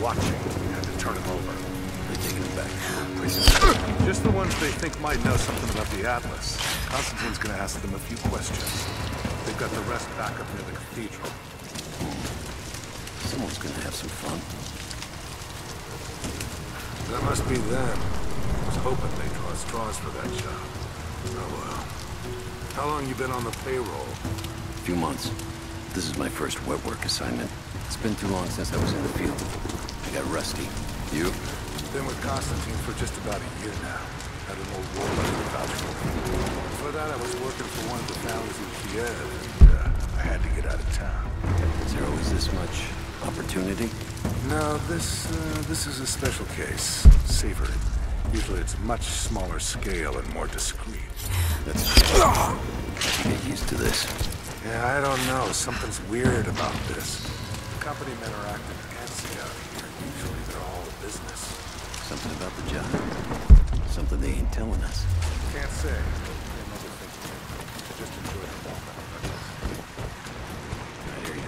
watching. We had to turn him over. They're taking him back. Prison. Just the ones they think might know something about the Atlas. Constantine's gonna ask them a few questions. They've got the rest back up near the cathedral. Someone's gonna have some fun. That must be them. I was hoping they'd draw straws for that job. Oh well. How long you been on the payroll? A few months. This is my first wet work assignment. It's been too long since I was in the field. I got rusty. You? Been with Constantine for just about a year now. Had an old war to vouch for. Before that, I was working for one of the families in Kiev, and uh, I had to get out of town. Is there always this much opportunity? No, this, uh, this is a special case. Savor it. Usually it's much smaller scale and more discreet. That's... I get used to this. Yeah, I don't know. Something's weird about this. The company men are acting antsy out here. Usually they're all business. Something about the job. Something they ain't telling us. Can't say. Can't never think of it. Just enjoy the moment. I hear you.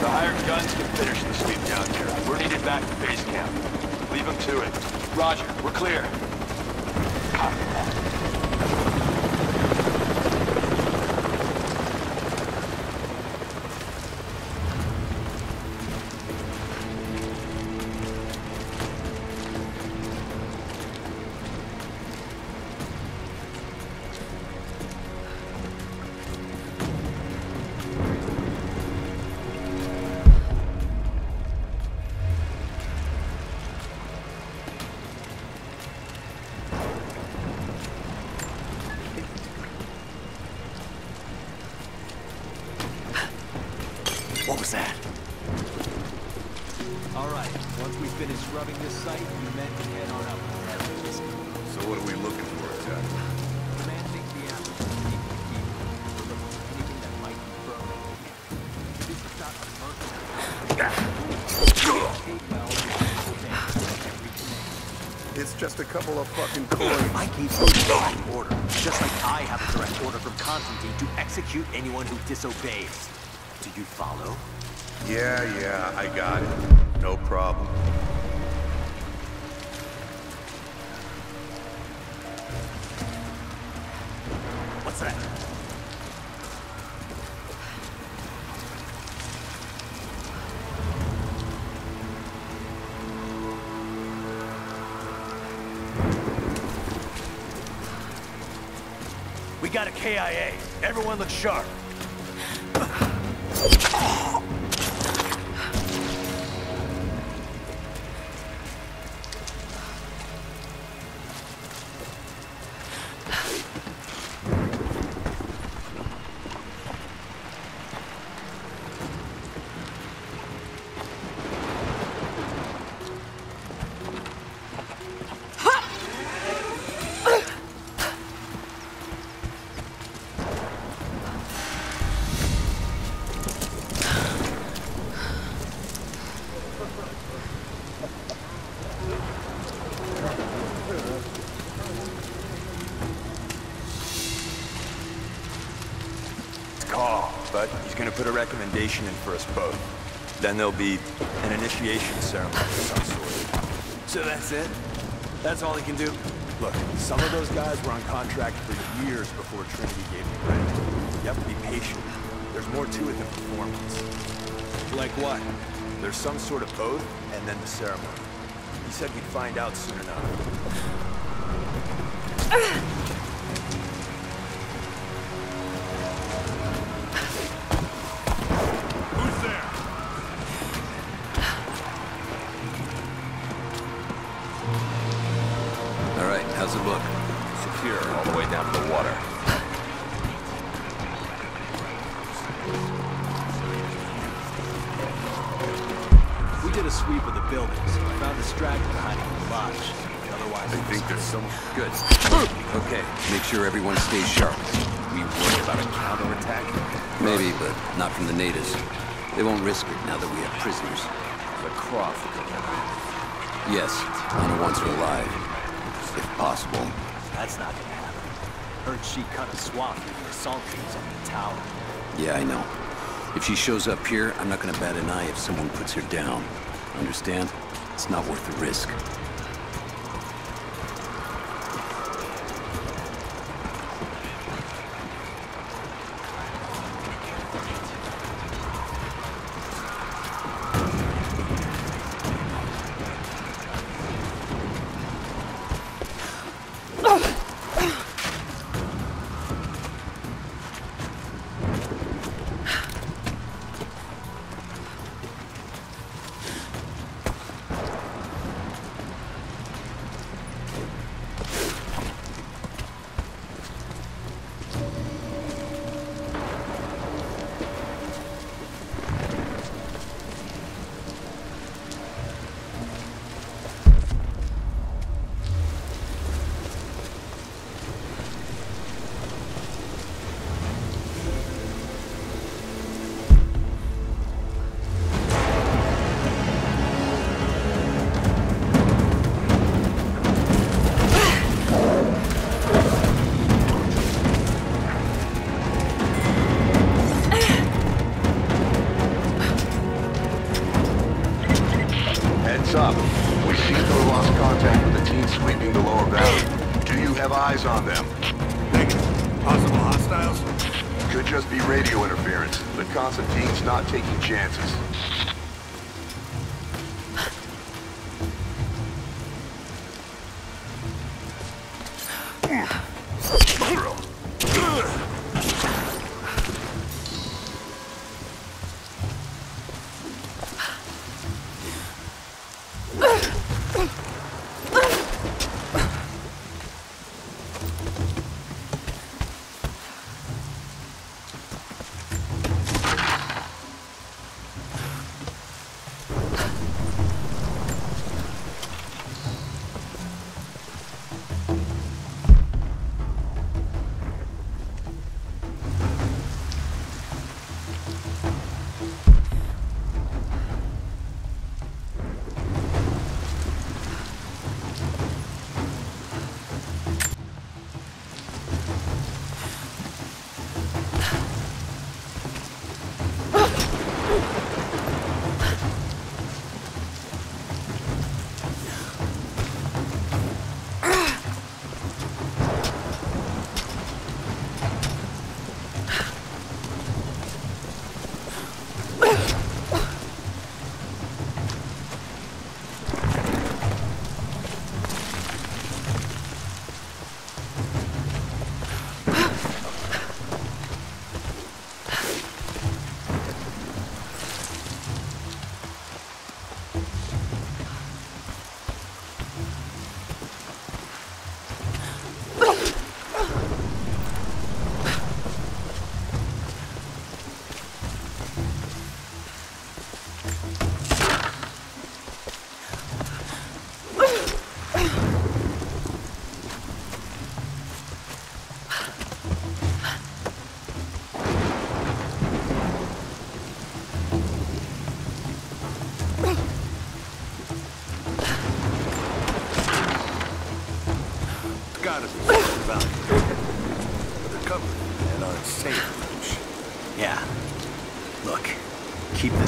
The hired guns can finish the sweep down here. We're needed back to base camp. Leave them to it. Roger, we're clear. All right, once we finish scrubbing this site, you men can head on up. So what are we looking for exactly? The man thinks the apple is deep in the key. We're looking for anything that might be burning. This is not a murder. Take well, every command. It's just a couple of fucking coins. I gave you a direct order, just like I have a direct order from Constantine to execute anyone who disobeys. Do you follow? Yeah, yeah, I got it. No problem. What's that? We got a KIA. Everyone look sharp. Put a recommendation in for us both. Then there'll be an initiation ceremony of some sort. So that's it? That's all he can do? Look, some of those guys were on contract for years before Trinity gave them credit. You have to be patient. There's more to it than performance. Like what? There's some sort of oath, and then the ceremony. He said we'd find out soon enough. How's it look? Secure all the way down to the water. We did a sweep of the buildings. Found a straggler hiding in the lodge. Another Otherwise, they think there's someone... Good. Okay, make sure everyone stays sharp. We worry about a counterattack? Maybe, but not from the natives. They won't risk it now that we have prisoners. The Croft. Yes, Anna wants her alive. If possible. That's not gonna happen. Heard she cut a swath through the assault teams on the tower. Yeah, I know. If she shows up here, I'm not gonna bat an eye if someone puts her down. Understand? It's not worth the risk. Up. We seem to have lost contact with the team sweeping the lower valley. Do you have eyes on them? Negative. Possible hostiles? Could just be radio interference. The Constantine's not taking chances.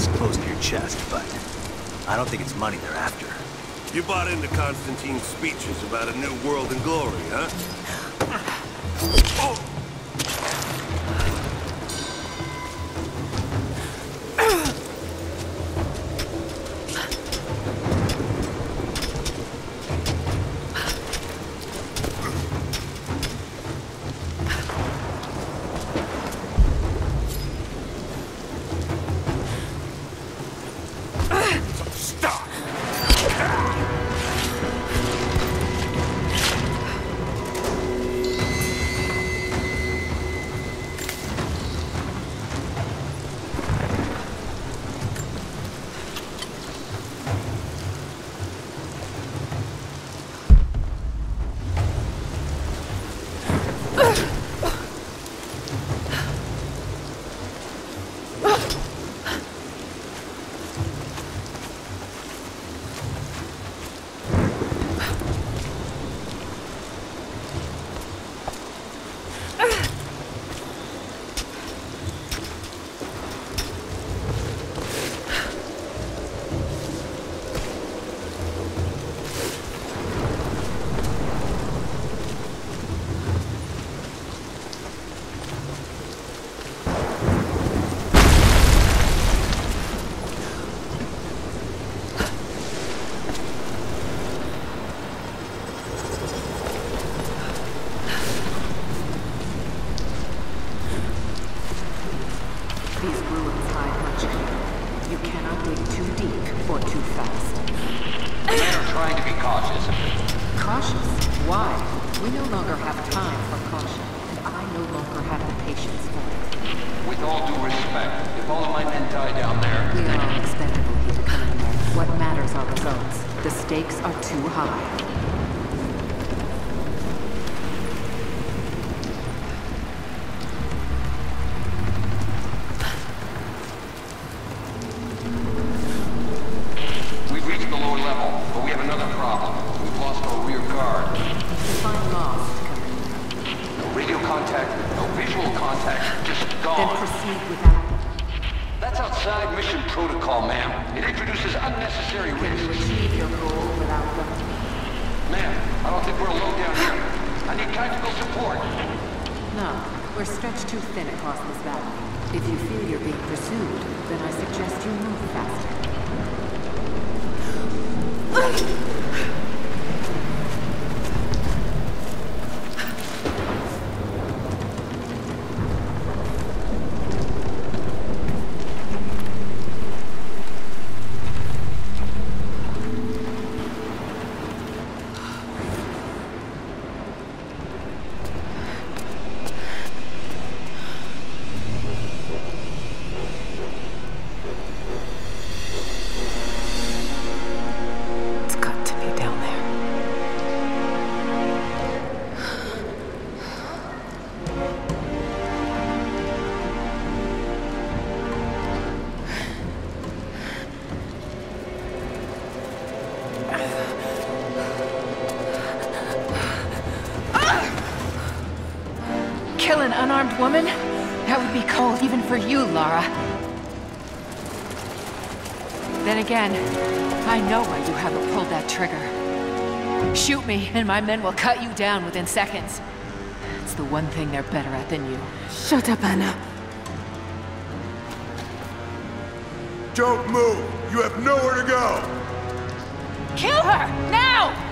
This close to your chest, but I don't think it's money they're after. You bought into Constantine's speeches about a new world and glory, huh? Oh! The stakes are too high. we've reached the lower level, but we have another problem. We've lost our rear guard. Define lost, Commander. No radio contact, no visual contact, just Then gone. proceed without... That's outside protocol, ma'am. It introduces unnecessary risks. achieve your goal without them? Ma'am, I don't think we're alone down here. I need tactical support. No. We're stretched too thin across this valley. If you feel you're being pursued, then I suggest you move faster. Lara. Then again, I know why you haven't pulled that trigger. Shoot me, and my men will cut you down within seconds. It's the one thing they're better at than you. Shut up, Anna. Don't move! You have nowhere to go! Kill her! Now!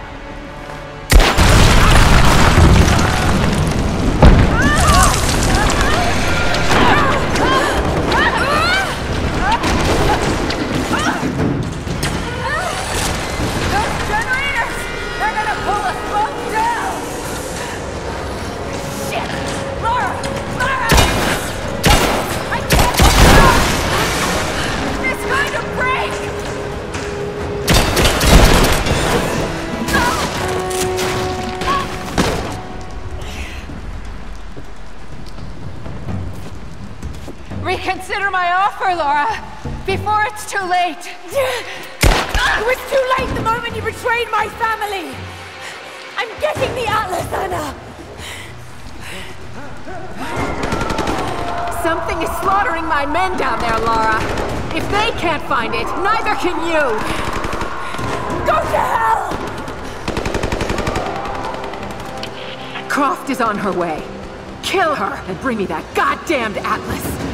Offer, Lara, before it's too late. It was too late the moment you betrayed my family! I'm getting the Atlas, Anna! Something is slaughtering my men down there, Lara. If they can't find it, neither can you. Go to hell! Croft is on her way. Kill her and bring me that goddamned Atlas.